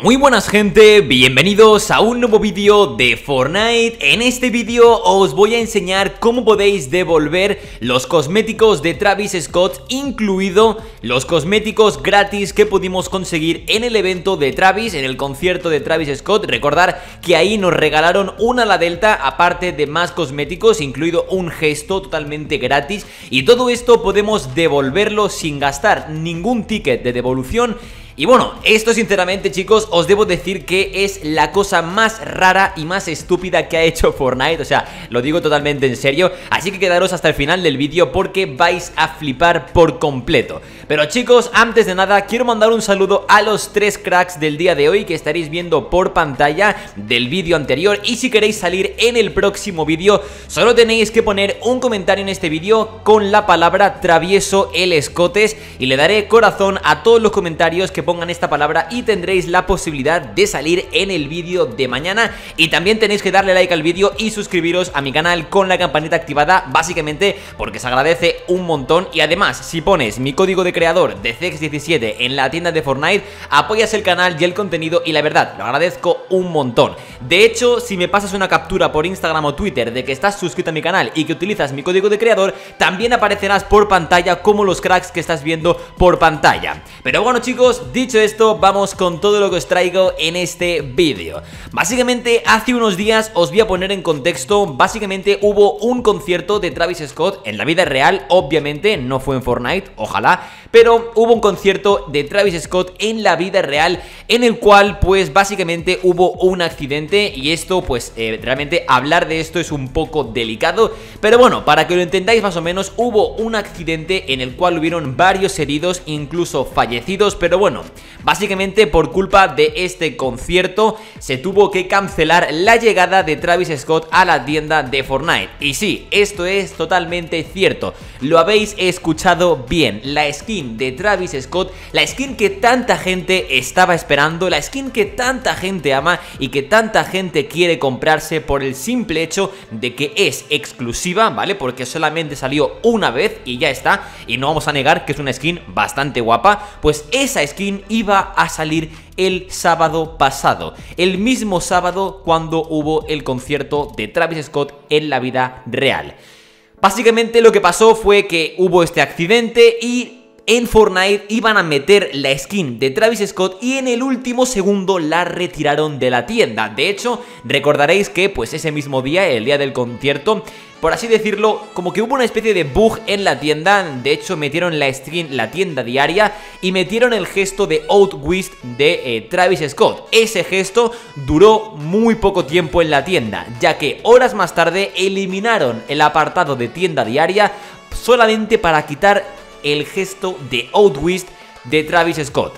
Muy buenas gente, bienvenidos a un nuevo vídeo de Fortnite. En este vídeo os voy a enseñar cómo podéis devolver los cosméticos de Travis Scott Incluido los cosméticos gratis que pudimos conseguir en el evento de Travis, en el concierto de Travis Scott. Recordar que ahí nos regalaron una la Delta aparte de más cosméticos Incluido un gesto totalmente gratis. Y todo esto podemos devolverlo sin gastar ningún ticket de devolución y bueno, esto sinceramente chicos os debo decir que es la cosa más rara y más estúpida que ha hecho Fortnite. O sea, lo digo totalmente en serio. Así que quedaros hasta el final del vídeo porque vais a flipar por completo. Pero chicos, antes de nada quiero mandar un saludo a los tres cracks del día de hoy Que estaréis viendo por pantalla del vídeo anterior. Y si queréis salir en el próximo vídeo Solo tenéis que poner un comentario en este vídeo con la palabra travieso el escotes Y le daré corazón a todos los comentarios que pongan esta palabra y tendréis la posibilidad de salir en el vídeo de mañana. Y también tenéis que darle like al vídeo y suscribiros a mi canal con la campanita activada básicamente porque se agradece un montón. Y además si pones mi código de creador de CEX17 en la tienda de Fortnite apoyas el canal y el contenido y la verdad lo agradezco un montón. De hecho si me pasas una captura por Instagram o Twitter de que estás suscrito a mi canal y que utilizas mi código de creador también aparecerás por pantalla como los cracks que estás viendo por pantalla. Pero bueno chicos Dicho esto, vamos con todo lo que os traigo en este vídeo. Básicamente, hace unos días os voy a poner en contexto. Básicamente hubo un concierto de Travis Scott en la vida real. Obviamente, no fue en Fortnite, ojalá Pero hubo un concierto de Travis Scott en la vida real En el cual, pues, básicamente hubo un accidente. Y esto, pues, eh, realmente hablar de esto es un poco delicado. Pero bueno, para que lo entendáis más o menos Hubo un accidente en el cual hubieron varios heridos, incluso fallecidos. Pero bueno, Básicamente por culpa de este concierto se tuvo que cancelar la llegada de Travis Scott a la tienda de Fortnite. Y sí, esto es totalmente cierto, lo habéis escuchado bien, la skin de Travis Scott, la skin que tanta gente estaba esperando, la skin que tanta gente ama y que tanta gente quiere comprarse por el simple hecho de que es exclusiva, ¿vale? Porque solamente salió una vez y ya está, y no vamos a negar que es una skin bastante guapa, pues esa skin iba a salir el sábado pasado, el mismo sábado cuando hubo el concierto de Travis Scott en la vida real. Básicamente lo que pasó fue que hubo este accidente y en Fortnite iban a meter la skin de Travis Scott y en el último segundo la retiraron de la tienda. De hecho, recordaréis que pues ese mismo día, el día del concierto, por así decirlo, como que hubo una especie de bug en la tienda, de hecho metieron la skin, la tienda diaria y metieron el gesto de Outwist de eh, Travis Scott. Ese gesto duró muy poco tiempo en la tienda, ya que horas más tarde eliminaron el apartado de tienda diaria solamente para quitar el gesto de Outwist de Travis Scott.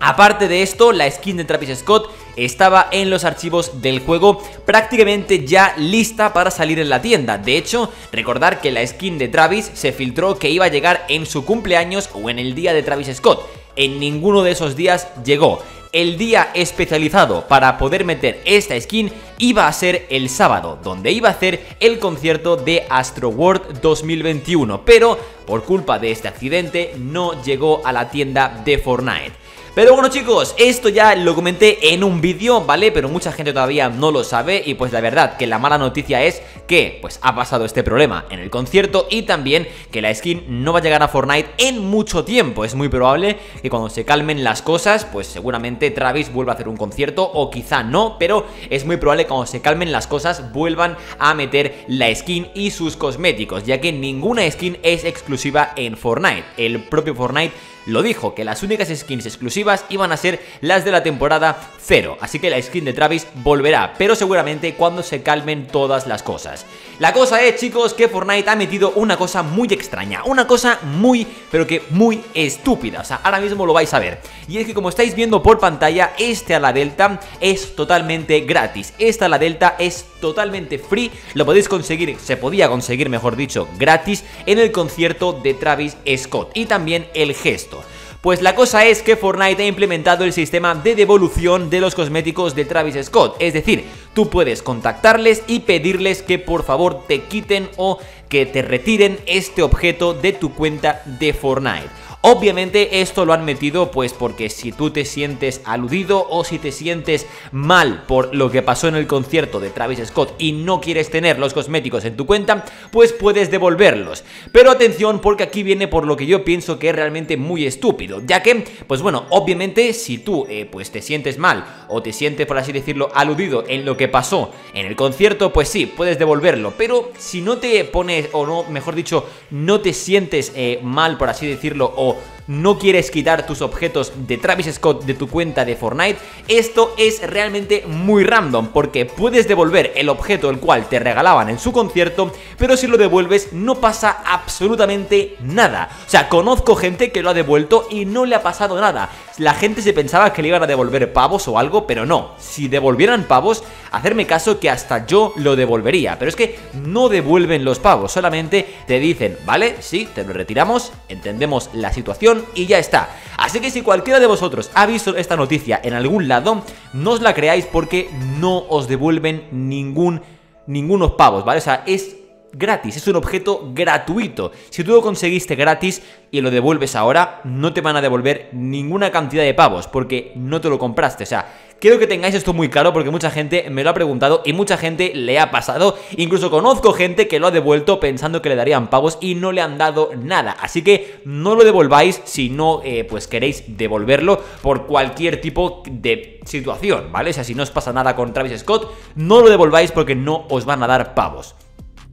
Aparte de esto, la skin de Travis Scott estaba en los archivos del juego prácticamente ya lista para salir en la tienda. De hecho, recordar que la skin de Travis se filtró que iba a llegar en su cumpleaños o en el día de Travis Scott. En ninguno de esos días llegó el día especializado para poder meter esta skin iba a ser el sábado, donde iba a hacer el concierto de Astro World 2021, pero por culpa de este accidente no llegó a la tienda de Fortnite. Pero bueno chicos, esto ya lo comenté en un vídeo, ¿vale? Pero mucha gente todavía no lo sabe y pues la verdad que la mala noticia es que pues ha pasado este problema en el concierto y también que la skin no va a llegar a Fortnite en mucho tiempo. Es muy probable que cuando se calmen las cosas, pues seguramente Travis vuelva a hacer un concierto o quizá no, pero es muy probable que cuando se calmen las cosas vuelvan a meter la skin y sus cosméticos, ya que ninguna skin es exclusiva en Fortnite. El propio Fortnite lo dijo, que las únicas skins exclusivas iban a ser las de la temporada 0, así que la skin de Travis volverá, pero seguramente cuando se calmen todas las cosas. La cosa es, chicos, que Fortnite ha metido una cosa muy extraña, una cosa muy, pero que muy estúpida, o sea, ahora mismo lo vais a ver. Y es que como estáis viendo por pantalla, este a la Delta es totalmente gratis, esta a la Delta es totalmente free, lo podéis conseguir, se podía conseguir, mejor dicho, gratis en el concierto de Travis Scott y también el gesto. Pues la cosa es que Fortnite ha implementado el sistema de devolución de los cosméticos de Travis Scott, es decir, tú puedes contactarles y pedirles que por favor te quiten o que te retiren este objeto de tu cuenta de Fortnite. Obviamente esto lo han metido pues porque si tú te sientes aludido o si te sientes mal por lo que pasó en el concierto de Travis Scott y no quieres tener los cosméticos en tu cuenta, pues puedes devolverlos. Pero atención porque aquí viene por lo que yo pienso que es realmente muy estúpido, ya que, pues bueno, obviamente si tú eh, pues te sientes mal o te sientes, por así decirlo, aludido en lo que pasó en el concierto, pues sí, puedes devolverlo. Pero si no te pones, o no, mejor dicho, no te sientes eh, mal, por así decirlo, o no quieres quitar tus objetos de Travis Scott de tu cuenta de Fortnite, esto es realmente muy random porque puedes devolver el objeto el cual te regalaban en su concierto, pero si lo devuelves no pasa absolutamente nada. O sea, conozco gente que lo ha devuelto y no le ha pasado nada. La gente se pensaba que le iban a devolver pavos o algo, pero no. Si devolvieran pavos, hacerme caso que hasta yo lo devolvería. Pero es que no devuelven los pavos, solamente te dicen, vale, sí, te lo retiramos, entendemos la situación, y ya está. Así que si cualquiera de vosotros ha visto esta noticia en algún lado, no os la creáis porque no os devuelven ningún ningunos pavos, ¿vale? O sea, es gratis, es un objeto gratuito. Si tú lo conseguiste gratis y lo devuelves ahora, no te van a devolver ninguna cantidad de pavos porque no te lo compraste. O sea, quiero que tengáis esto muy claro porque mucha gente me lo ha preguntado y mucha gente le ha pasado. Incluso conozco gente que lo ha devuelto pensando que le darían pavos y no le han dado nada. Así que no lo devolváis si no eh, pues queréis devolverlo por cualquier tipo de situación, ¿vale? O sea, si no os pasa nada con Travis Scott, no lo devolváis porque no os van a dar pavos.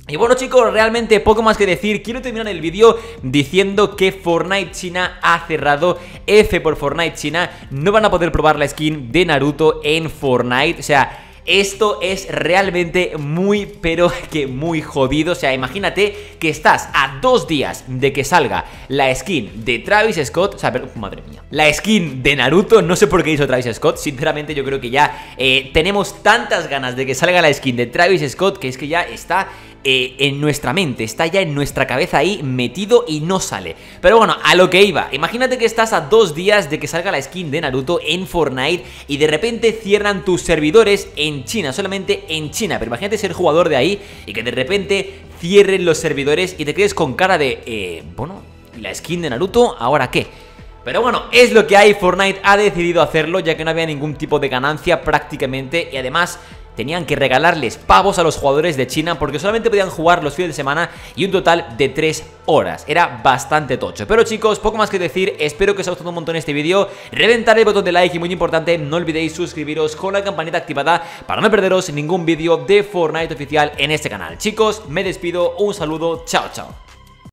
Y bueno chicos, realmente poco más que decir, quiero terminar el vídeo diciendo que Fortnite China ha cerrado F por Fortnite China, no van a poder probar la skin de Naruto en Fortnite, o sea... Esto es realmente muy, pero que muy jodido. O sea, imagínate que estás a dos días de que salga la skin de Travis Scott. O sea, pero, madre mía. La skin de Naruto, no sé por qué hizo Travis Scott. Sinceramente, yo creo que ya eh, tenemos tantas ganas de que salga la skin de Travis Scott que es que ya está eh, en nuestra mente, está ya en nuestra cabeza ahí metido y no sale. Pero bueno, a lo que iba, imagínate que estás a dos días de que salga la skin de Naruto en Fortnite y de repente cierran tus servidores en China, solamente en China. Pero imagínate ser jugador de ahí y que de repente cierren los servidores y te quedes con cara de, eh, bueno, la skin de Naruto, ¿ahora qué? Pero bueno, es lo que hay, Fortnite ha decidido hacerlo ya que no había ningún tipo de ganancia prácticamente y además tenían que regalarles pavos a los jugadores de China porque solamente podían jugar los fines de semana y un total de 3 horas. Era bastante tocho. Pero chicos, poco más que decir, espero que os haya gustado un montón este vídeo. Reventar el botón de like y muy importante, no olvidéis suscribiros con la campanita activada para no perderos ningún vídeo de Fortnite oficial en este canal. Chicos, me despido, un saludo, chao chao.